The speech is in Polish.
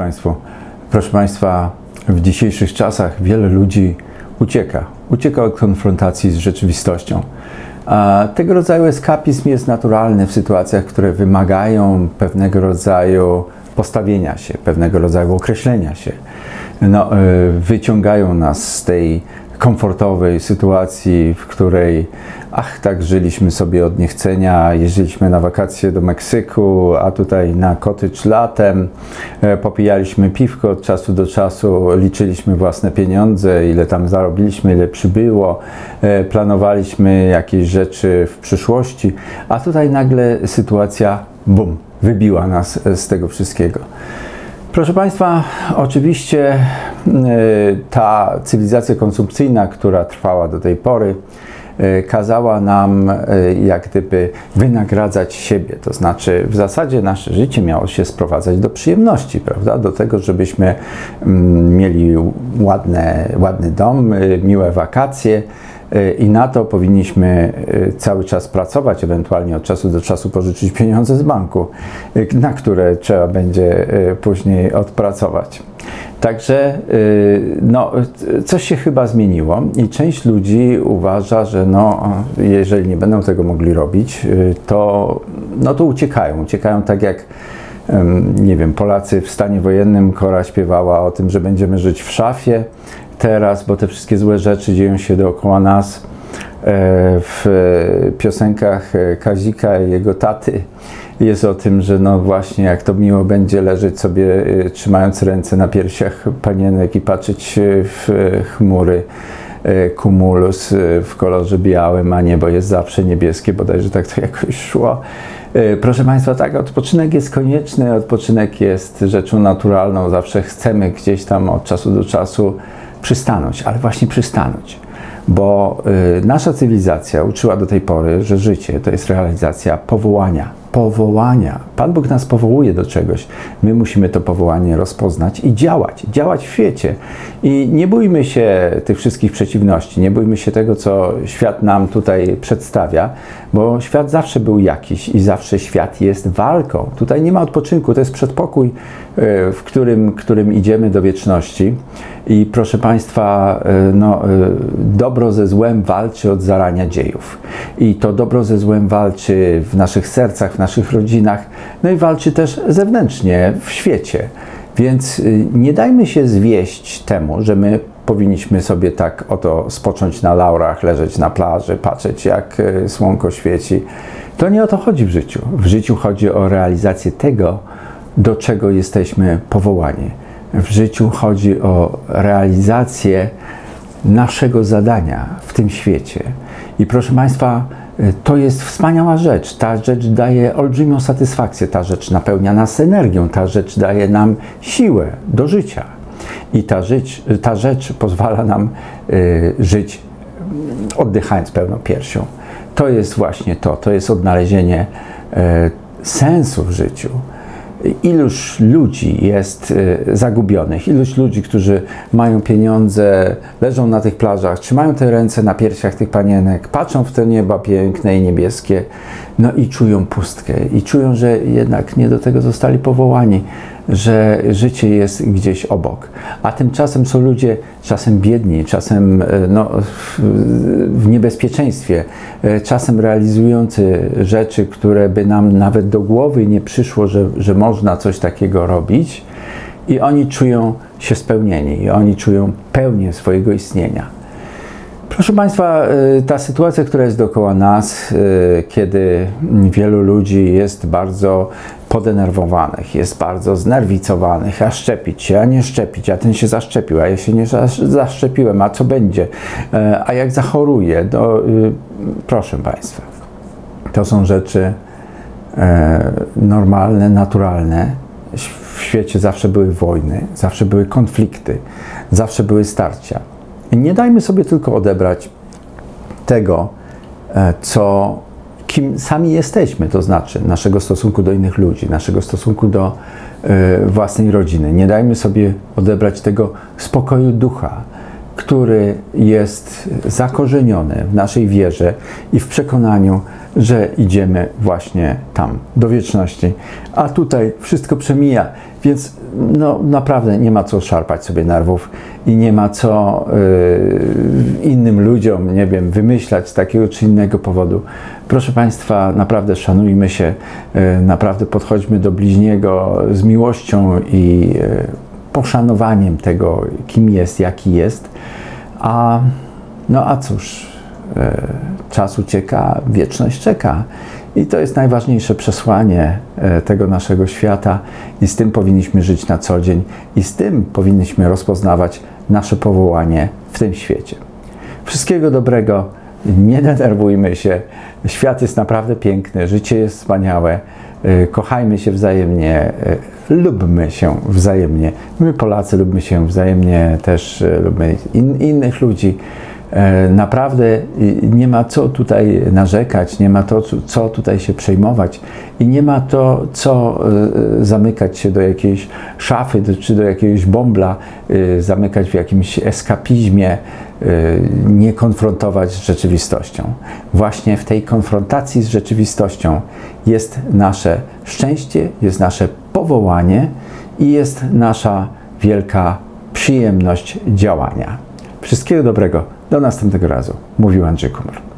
Państwu. Proszę Państwa, w dzisiejszych czasach wiele ludzi ucieka. Ucieka od konfrontacji z rzeczywistością. A tego rodzaju eskapizm jest naturalny w sytuacjach, które wymagają pewnego rodzaju postawienia się, pewnego rodzaju określenia się. No, e, wyciągają nas z tej komfortowej sytuacji, w której ach, tak żyliśmy sobie od niechcenia, jeździliśmy na wakacje do Meksyku, a tutaj na cottage latem, e, popijaliśmy piwko od czasu do czasu, liczyliśmy własne pieniądze, ile tam zarobiliśmy, ile przybyło, e, planowaliśmy jakieś rzeczy w przyszłości, a tutaj nagle sytuacja, bum, wybiła nas z tego wszystkiego. Proszę Państwa, oczywiście ta cywilizacja konsumpcyjna, która trwała do tej pory, y, kazała nam y, jak gdyby wynagradzać siebie. To znaczy, w zasadzie nasze życie miało się sprowadzać do przyjemności, prawda? Do tego, żebyśmy mm, mieli ładne, ładny dom, miłe wakacje i na to powinniśmy e, cały czas pracować, ewentualnie od czasu do czasu pożyczyć pieniądze z banku, e, na które trzeba będzie e, później odpracować. Także no, coś się chyba zmieniło i część ludzi uważa, że no, jeżeli nie będą tego mogli robić, to, no, to uciekają. Uciekają tak jak nie wiem, Polacy w stanie wojennym Kora śpiewała o tym, że będziemy żyć w szafie, teraz, bo te wszystkie złe rzeczy dzieją się dookoła nas. E, w piosenkach Kazika i jego taty jest o tym, że no właśnie jak to miło będzie leżeć sobie e, trzymając ręce na piersiach panienek i patrzeć w chmury kumulus e, w kolorze białym, a niebo jest zawsze niebieskie, bodajże tak to jakoś szło. Proszę Państwa, tak, odpoczynek jest konieczny, odpoczynek jest rzeczą naturalną, zawsze chcemy gdzieś tam od czasu do czasu przystanąć, ale właśnie przystanąć. Bo y, nasza cywilizacja uczyła do tej pory, że życie to jest realizacja powołania, powołania. Pan Bóg nas powołuje do czegoś. My musimy to powołanie rozpoznać i działać, działać w świecie. I nie bójmy się tych wszystkich przeciwności, nie bójmy się tego, co świat nam tutaj przedstawia, bo świat zawsze był jakiś i zawsze świat jest walką. Tutaj nie ma odpoczynku, to jest przedpokój, e, w którym, którym idziemy do wieczności. I proszę Państwa, e, no, e, dobro ze złem walczy od zarania dziejów. I to dobro ze złem walczy w naszych sercach, w naszych rodzinach, no i walczy też zewnętrznie w świecie. Więc y, nie dajmy się zwieść temu, że my powinniśmy sobie tak oto spocząć na laurach, leżeć na plaży, patrzeć jak y, słonko świeci. To nie o to chodzi w życiu. W życiu chodzi o realizację tego, do czego jesteśmy powołani. W życiu chodzi o realizację naszego zadania w tym świecie. I proszę Państwa, to jest wspaniała rzecz. Ta rzecz daje olbrzymią satysfakcję, ta rzecz napełnia nas energią, ta rzecz daje nam siłę do życia. I ta rzecz, ta rzecz pozwala nam y, żyć oddychając pełną piersią. To jest właśnie to, to jest odnalezienie y, sensu w życiu iluż ludzi jest y, zagubionych, iluż ludzi, którzy mają pieniądze, leżą na tych plażach, trzymają te ręce na piersiach tych panienek, patrzą w te nieba piękne i niebieskie, no i czują pustkę i czują, że jednak nie do tego zostali powołani że życie jest gdzieś obok. A tymczasem są ludzie czasem biedni, czasem e, no, w niebezpieczeństwie, e, czasem realizujący rzeczy, które by nam nawet do głowy nie przyszło, że, że można coś takiego robić. I oni czują się spełnieni, i oni czują pełnię swojego istnienia. Proszę Państwa, y, ta sytuacja, która jest dookoła nas, kiedy wielu ludzi jest bardzo podenerwowanych, jest bardzo znerwicowanych, a szczepić się, a nie szczepić, a ten się zaszczepił, a ja się nie zaszczepiłem, a co będzie, e, a jak zachoruję, to y, proszę Państwa, to są rzeczy e, normalne, naturalne. W świecie zawsze były wojny, zawsze były konflikty, zawsze były starcia. Nie dajmy sobie tylko odebrać tego, e, co, kim sami jesteśmy, to znaczy naszego stosunku do innych ludzi, naszego stosunku do e, własnej rodziny. Nie dajmy sobie odebrać tego spokoju ducha, który jest zakorzeniony w naszej wierze i w przekonaniu, że idziemy właśnie tam, do wieczności. A tutaj wszystko przemija. Więc no, naprawdę nie ma co szarpać sobie nerwów i nie ma co y, innym ludziom, nie wiem, wymyślać z takiego czy innego powodu. Proszę Państwa, naprawdę szanujmy się, y, naprawdę podchodźmy do bliźniego z miłością i y, poszanowaniem tego, kim jest, jaki jest. A no a cóż, e, czas ucieka, wieczność czeka. I to jest najważniejsze przesłanie e, tego naszego świata, i z tym powinniśmy żyć na co dzień, i z tym powinniśmy rozpoznawać nasze powołanie w tym świecie. Wszystkiego dobrego, nie denerwujmy się. Świat jest naprawdę piękny, życie jest wspaniałe. E, kochajmy się wzajemnie, lubmy się wzajemnie. My, Polacy, lubmy się wzajemnie, też lubmy in, innych ludzi. E, naprawdę nie ma co tutaj narzekać, nie ma to, co tutaj się przejmować i nie ma to, co e, zamykać się do jakiejś szafy czy do jakiegoś bombla, e, zamykać w jakimś eskapizmie, nie konfrontować z rzeczywistością. Właśnie w tej konfrontacji z rzeczywistością jest nasze szczęście, jest nasze powołanie i jest nasza wielka przyjemność działania. Wszystkiego dobrego. Do następnego razu. Mówił Andrzej Kumar.